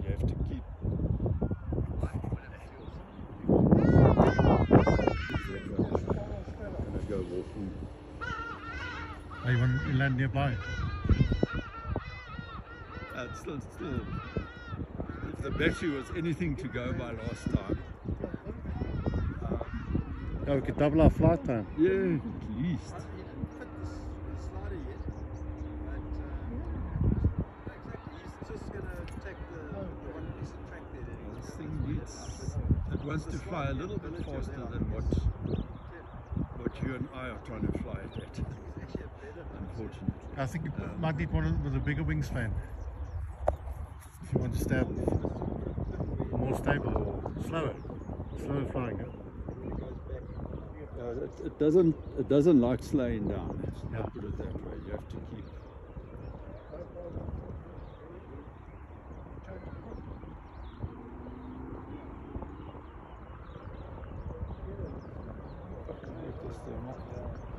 You have to keep. Gonna go walking. Oh, you want to land nearby? Uh, it's still, still, if the battery was anything to go by last time, um, Oh, we could double our flight time. yeah, at least. It wants to fly a little bit faster than what what you and I are trying to fly it at, unfortunately. I think you Um, might need one with a bigger wingspan. If you want to stay up more stable or slower. Slower flying. huh? Uh, it, it doesn't it doesn't like slowing down. Yeah. put it that way. You have ですよね。